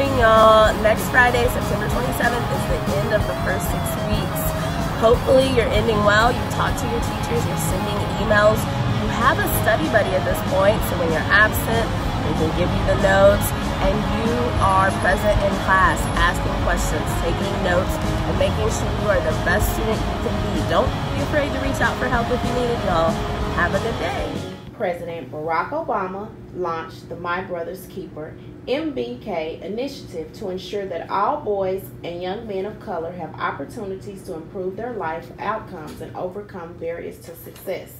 y'all. Next Friday, September 27th, is the end of the first six weeks. Hopefully, you're ending well. You talk to your teachers, you're sending emails. You have a study buddy at this point, so when you're absent, they can give you the notes, and you are present in class, asking questions, taking notes, and making sure you are the best student you can be. Don't be afraid to reach out for help if you need it, y'all. Have a good day. President Barack Obama launched the My Brother's Keeper MBK initiative to ensure that all boys and young men of color have opportunities to improve their life outcomes and overcome barriers to success.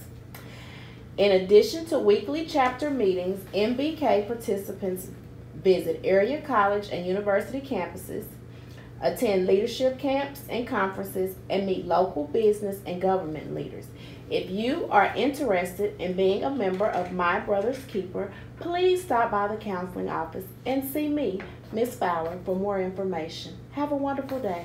In addition to weekly chapter meetings, MBK participants visit area college and university campuses, attend leadership camps and conferences, and meet local business and government leaders. If you are interested in being a member of My Brother's Keeper, please stop by the counseling office and see me, Miss Fowler, for more information. Have a wonderful day.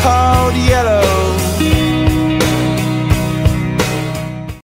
called yellow.